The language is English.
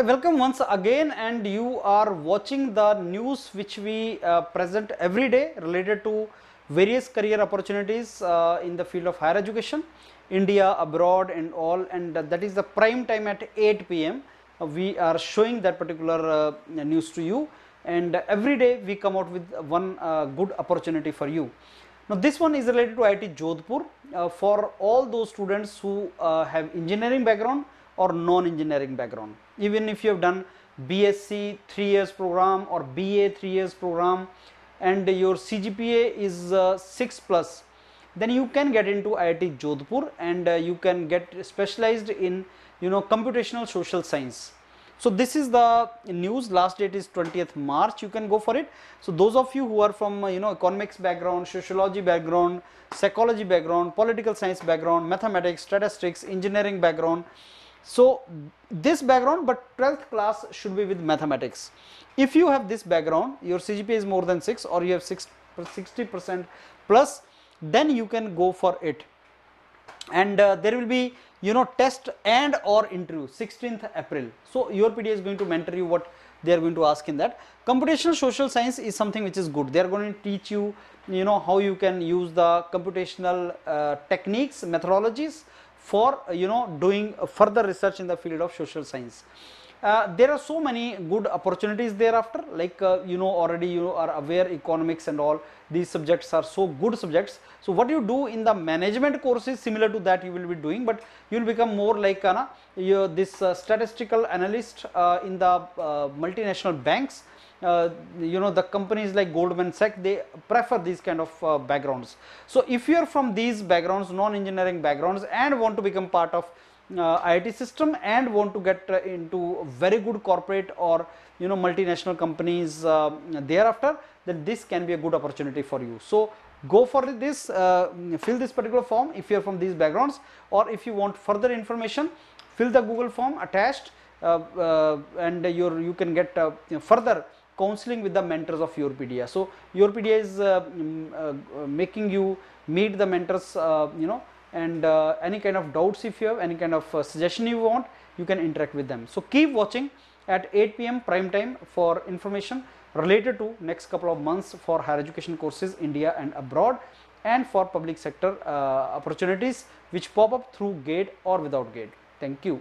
I welcome once again and you are watching the news which we uh, present every day related to various career opportunities uh, in the field of higher education, India, abroad and all and that is the prime time at 8 pm. Uh, we are showing that particular uh, news to you and every day we come out with one uh, good opportunity for you. Now this one is related to IIT Jodhpur uh, for all those students who uh, have engineering background or non-engineering background. Even if you have done BSc 3 years program or BA 3 years program and your CGPA is uh, 6 plus then you can get into IIT Jodhpur and uh, you can get specialized in you know computational social science. So this is the news last date is 20th March you can go for it. So those of you who are from uh, you know economics background, sociology background, psychology background, political science background, mathematics, statistics, engineering background. So this background but 12th class should be with mathematics. If you have this background your CGPA is more than 6 or you have 6 60% plus then you can go for it and uh, there will be you know test and or interview 16th April. So YourPedia is going to mentor you what they are going to ask in that. Computational social science is something which is good. They are going to teach you you know how you can use the computational uh, techniques, methodologies for uh, you know doing further research in the field of social science. Uh, there are so many good opportunities thereafter like uh, you know already you are aware economics and all these subjects are so good subjects so what you do in the management courses similar to that you will be doing but you will become more like uh, you, this uh, statistical analyst uh, in the uh, multinational banks uh, you know the companies like Goldman Sachs they prefer these kind of uh, backgrounds. So if you are from these backgrounds non-engineering backgrounds and want to become part of uh, IIT system and want to get uh, into very good corporate or you know multinational companies uh, thereafter then this can be a good opportunity for you. So go for this uh, fill this particular form if you are from these backgrounds or if you want further information fill the Google form attached and your you can get further counseling with the mentors of YourPedia. So YourPedia is mm, making you meet the mentors you know and uh, any kind of doubts if you have any kind of uh, suggestion you want you can interact with them. So keep watching at 8 pm prime time for information related to next couple of months for higher education courses india and abroad and for public sector uh, opportunities which pop up through gate or without gate. Thank you